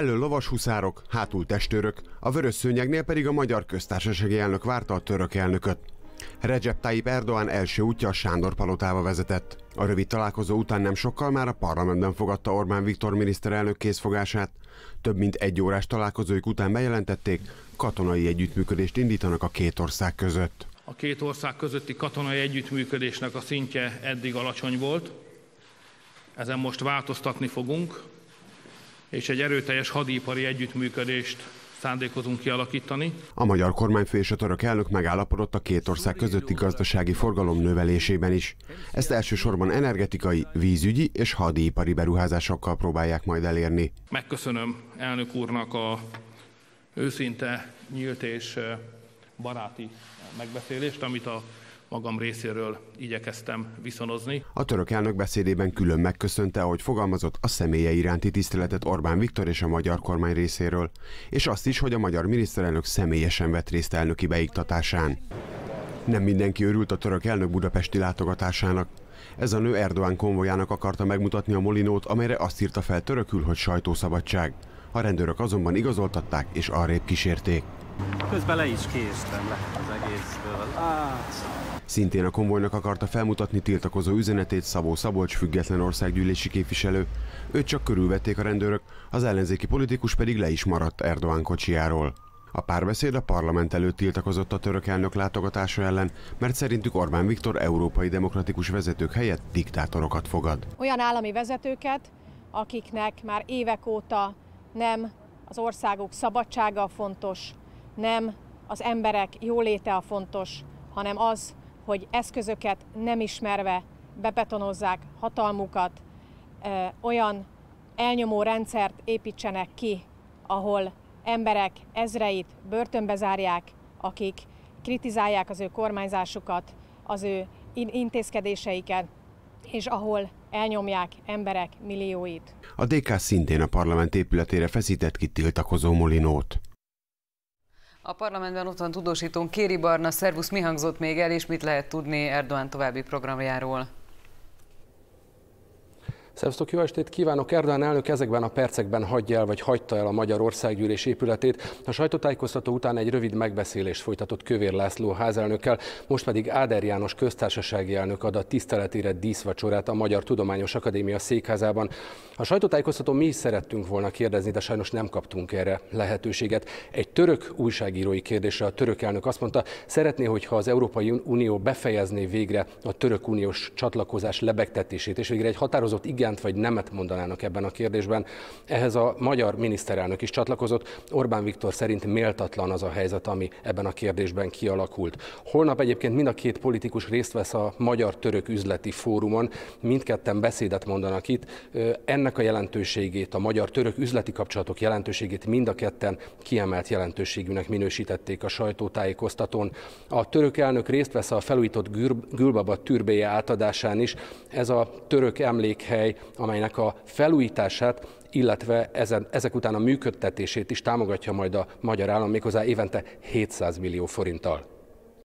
Elől lovashuszárok, hátul testőrök, a vörös szőnyegnél pedig a magyar köztársasági elnök várta a török elnököt. Recep Tayyip Erdoğan első útja a Sándor palotába vezetett. A rövid találkozó után nem sokkal már a parlamentben fogadta Orbán Viktor miniszterelnök készfogását. Több mint egy órás találkozóik után bejelentették, katonai együttműködést indítanak a két ország között. A két ország közötti katonai együttműködésnek a szintje eddig alacsony volt. Ezen most változtatni fogunk, és egy erőteljes hadipari együttműködést szándékozunk kialakítani. A magyar kormányfő és a török elnök megállapodott a két ország közötti gazdasági forgalom növelésében is. Ezt elsősorban energetikai, vízügyi és hadipari beruházásokkal próbálják majd elérni. Megköszönöm elnök úrnak a őszinte, nyílt és baráti megbeszélést, amit a magam részéről igyekeztem viszonozni. A török elnök beszédében külön megköszönte, ahogy fogalmazott a személye iránti tiszteletet Orbán Viktor és a magyar kormány részéről, és azt is, hogy a magyar miniszterelnök személyesen vett részt elnöki beiktatásán. Nem mindenki örült a török elnök budapesti látogatásának. Ez a nő Erdoğan konvojának akarta megmutatni a molinót, amelyre azt írta fel törökül, hogy sajtószabadság. A rendőrök azonban igazoltatták és arrébb kísérték. Közben le is késtem le az egészből. Hát, Szintén a konvojnak akarta felmutatni tiltakozó üzenetét Szabó Szabolcs független országgyűlési képviselő. Őt csak körülvették a rendőrök, az ellenzéki politikus pedig le is maradt Erdoğan kocsijáról. A párbeszéd a parlament előtt tiltakozott a török elnök látogatása ellen, mert szerintük Orbán Viktor európai demokratikus vezetők helyett diktátorokat fogad. Olyan állami vezetőket, akiknek már évek óta nem az országok szabadsága a fontos, nem az emberek jóléte a fontos, hanem az, hogy eszközöket nem ismerve bebetonozzák hatalmukat, olyan elnyomó rendszert építsenek ki, ahol emberek ezreit börtönbe zárják, akik kritizálják az ő kormányzásukat, az ő intézkedéseiket, és ahol elnyomják emberek millióit. A DK szintén a parlament épületére feszített ki tiltakozó molinót. A parlamentben ott van tudósítón Kéri Barna, szervusz, mi hangzott még el, és mit lehet tudni Erdoğan további programjáról? Szervusztok, jó estét kívánok! Erdoğan elnök ezekben a percekben hagyja el, vagy hagyta el a Magyar Országgyűlés épületét. A sajtótájékoztató után egy rövid megbeszélést folytatott Kövér László házelnökkel, most pedig Áder János köztársasági elnök ad a tiszteletére díszvacsorát a Magyar Tudományos Akadémia székházában. A sajtótájékoztató mi is szerettünk volna kérdezni, de sajnos nem kaptunk erre lehetőséget. Egy török újságírói kérdésre a török elnök azt mondta, szeretné, hogyha az Európai Unió befejezné végre a török uniós csatlakozás lebegtetését, és végre egy határozott igen igent vagy nemet mondanának ebben a kérdésben. Ehhez a magyar miniszterelnök is csatlakozott. Orbán Viktor szerint méltatlan az a helyzet, ami ebben a kérdésben kialakult. Holnap egyébként mind a két politikus részt vesz a Magyar-Török Üzleti Fórumon. Mindketten beszédet mondanak itt. Ennek a jelentőségét, a magyar-török üzleti kapcsolatok jelentőségét mind a ketten kiemelt jelentőségűnek minősítették a sajtótájékoztatón. A török elnök részt vesz a felújított Gülbaba türbéje átadásán is. Ez a török emlékhely amelynek a felújítását illetve ezen, ezek után a működtetését is támogatja majd a magyar állam méghozzá évente 700 millió forinttal.